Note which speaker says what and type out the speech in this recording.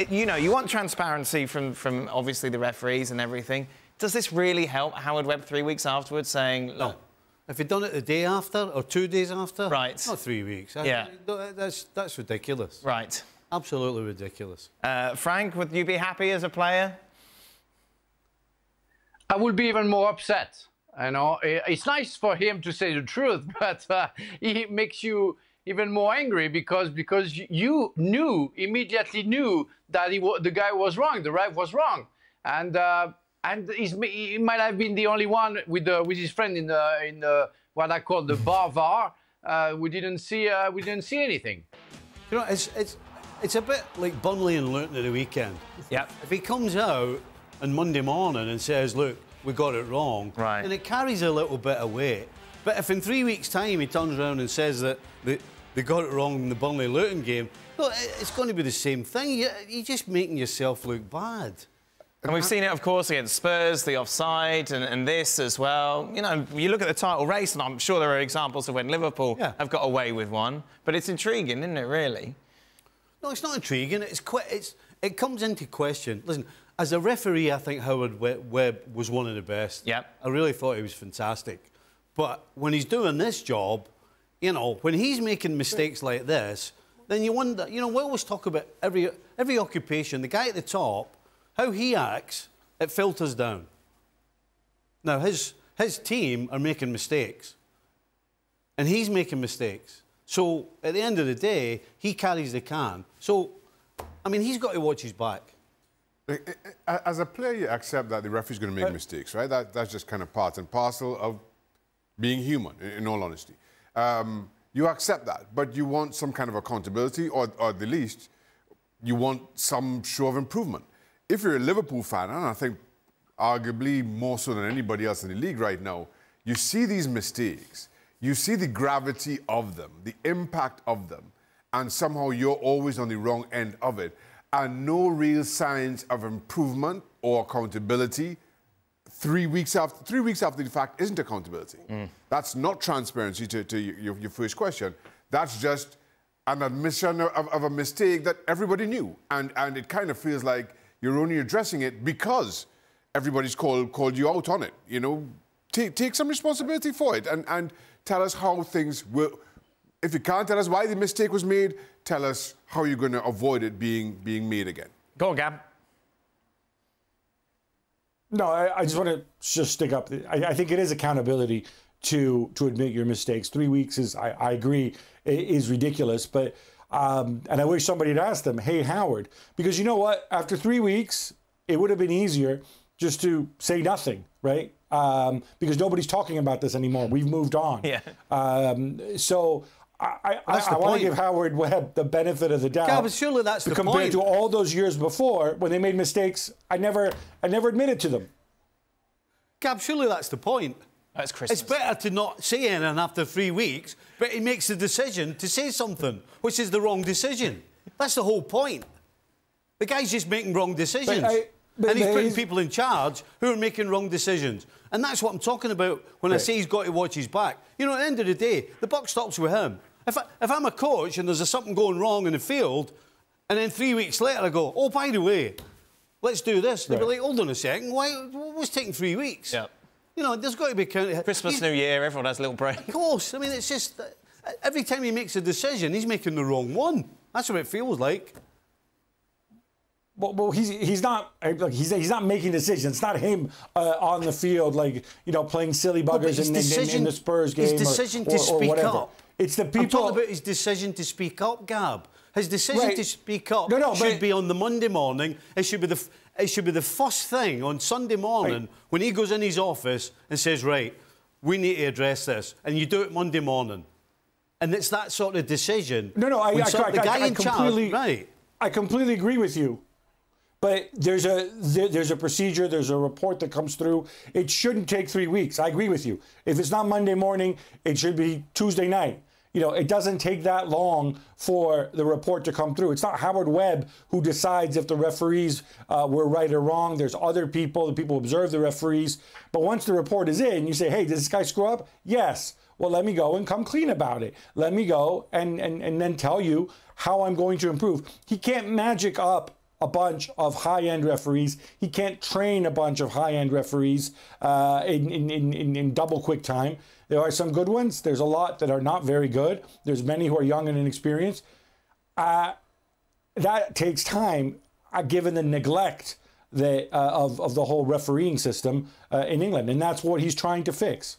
Speaker 1: it, you know, you want transparency from, from obviously the referees and everything. Does this really help Howard Webb three weeks afterwards saying, look,
Speaker 2: No. If he'd done it the day after or two days after,
Speaker 1: Right.
Speaker 2: Not three weeks.
Speaker 1: Yeah.
Speaker 2: no, that's that's ridiculous.
Speaker 1: right?
Speaker 2: Absolutely ridiculous.
Speaker 1: Uh, Frank, would you be happy as a player?
Speaker 3: I would be even more upset. You know, it's nice for him to say the truth, but uh, it makes you even more angry because because you knew immediately knew that he wa- the guy was wrong, the ref was wrong, and uh, and he's, he might have been the only one with the, with his friend in the in the what I call the bar var. Uh, we didn't see uh, we didn't see anything.
Speaker 2: You know, it's it's it's a bit like Burnley and Luton at the weekend.
Speaker 1: Yep.
Speaker 2: If he comes out on Monday morning and says, "Look, we got it wrong,"
Speaker 1: Right.
Speaker 2: and it carries a little bit of weight. But if in three weeks' time he turns around and says that they, they got it wrong in the Burnley Luton game, look, it's going to be the same thing. You- You're just making yourself look bad.
Speaker 1: And we've seen it, of course, against Spurs, the offside, and, and this as well. You know, you look at the title race, and I'm sure there are examples of when Liverpool
Speaker 2: Yeah.
Speaker 1: have got away with one. But it's intriguing, isn't it, really?
Speaker 2: No, it's not intriguing. It's quite. It's it comes into question. Listen, as a referee, I think Howard Webb was one of the best.
Speaker 1: Yep.
Speaker 2: I really thought he was fantastic. But when he's doing this job, you know, when he's making mistakes like this, then you wonder. You know, we always talk about every every occupation. The guy at the top, how he acts, it filters down. Now his his team are making mistakes, and he's making mistakes. So at the end of the day, he carries the can. So, I mean, he's got to watch his back.
Speaker 4: As a player, you accept that the referee's going to make uh, mistakes, right? That, that's just kind of part and parcel of being human, in all honesty. Um, you accept that, but you want some kind of accountability, or, or at the least, you want some show of improvement. If you're a Liverpool fan, and I think arguably more so than anybody else in the league right now, you see these mistakes, you see the gravity of them, the impact of them, and somehow you're always on the wrong end of it, and no real signs of improvement or accountability three weeks after three weeks after the fact isn't accountability. That's not transparency to, to your, your first question. That's just an admission of, of a mistake that everybody knew. And, and it kind of feels like you're only addressing it because everybody's called, called you out on it. You know, take, take some responsibility for it and, and tell us how things were. If you can't tell us why the mistake was made, tell us how you're going to avoid it being, being made again.
Speaker 1: Go on, Gab.
Speaker 5: No, I, I just want to just stick up. I, I think it is accountability to to admit your mistakes. Three weeks is, I, I agree, is ridiculous. But um, and I wish somebody had asked them, "Hey, Howard," because you know what? After three weeks, it would have been easier just to say nothing, right? Um, because nobody's talking about this anymore. We've moved on.
Speaker 1: Yeah.
Speaker 5: Um, so. I, I,
Speaker 2: That's
Speaker 5: I, want to give Howard Webb the benefit of the doubt.
Speaker 2: Yeah, but surely that's the point.
Speaker 5: compared
Speaker 2: point.
Speaker 5: to all those years before when they made mistakes. I never, I never admitted to them.
Speaker 2: Gab, surely that's the point.
Speaker 1: That's Christmas.
Speaker 2: It's better to not say anything after three weeks, but he makes the decision to say something, which is the wrong decision. That's the whole point. The guy's just making wrong decisions.
Speaker 5: I- but
Speaker 2: and he's putting
Speaker 5: is-
Speaker 2: people in charge who are making wrong decisions. And that's what I'm talking about when I say he's got to watch his back. You know, at the end of the day, the buck stops with him. If, I, if I'm a coach and there's something going wrong in the field, and then three weeks later I go, oh, by the way, let's do this. They'll be like, hold on a second, why, what's taking three weeks?
Speaker 1: Yeah.
Speaker 2: You know, there's got to be... Count-
Speaker 1: Christmas,
Speaker 2: he's-
Speaker 1: New Year, everyone has a little break.
Speaker 2: Of course. I mean, it's just... uh, Every time he makes a decision, he's making the wrong one. That's what it feels like.
Speaker 5: Well, well he's he's not look, he's he's not making decisions. It's not him uh, on the field like you know playing silly buggers
Speaker 2: his
Speaker 5: in, in- in, the Spurs
Speaker 2: his
Speaker 5: game. or-
Speaker 2: decision to
Speaker 5: or, or
Speaker 2: speak
Speaker 5: whatever.
Speaker 2: up.
Speaker 5: It's the
Speaker 2: I'm
Speaker 5: people.
Speaker 2: talking about his decision to speak up, Gab. His decision
Speaker 5: Right.
Speaker 2: to speak up
Speaker 5: No, no,
Speaker 2: should
Speaker 5: but-
Speaker 2: be on the Monday morning. It should be the f- it should be the first thing on Sunday morning
Speaker 5: Right.
Speaker 2: when he goes in his office and says, "Right, we need to address this," and you do it Monday morning. And it's that sort of decision.
Speaker 5: no, no, I, I,
Speaker 2: some-
Speaker 5: I,
Speaker 2: the guy
Speaker 5: I
Speaker 2: in
Speaker 5: completely
Speaker 2: charge, right?
Speaker 5: I completely agree with you. But there's a there, there's a procedure, there's a report that comes through. It shouldn't take three weeks. I agree with you. If it's not Monday morning, it should be Tuesday night. You know, it doesn't take that long for the report to come through. It's not Howard Webb who decides if the referees uh, were right or wrong. There's other people, the people observe the referees. But once the report is in, you say, hey, did this guy screw up? Yes. Well, let me go and come clean about it. Let me go and, and, and then tell you how I'm going to improve. He can't magic up a bunch of high-end referees. He can't train a bunch of high-end referees uh, in, in, in, in double quick time. There are some good ones. There's a lot that are not very good. There's many who are young and inexperienced. Uh, that takes time, uh, given the neglect that, uh, of, of the whole refereeing system uh, in England. And that's what he's trying to fix.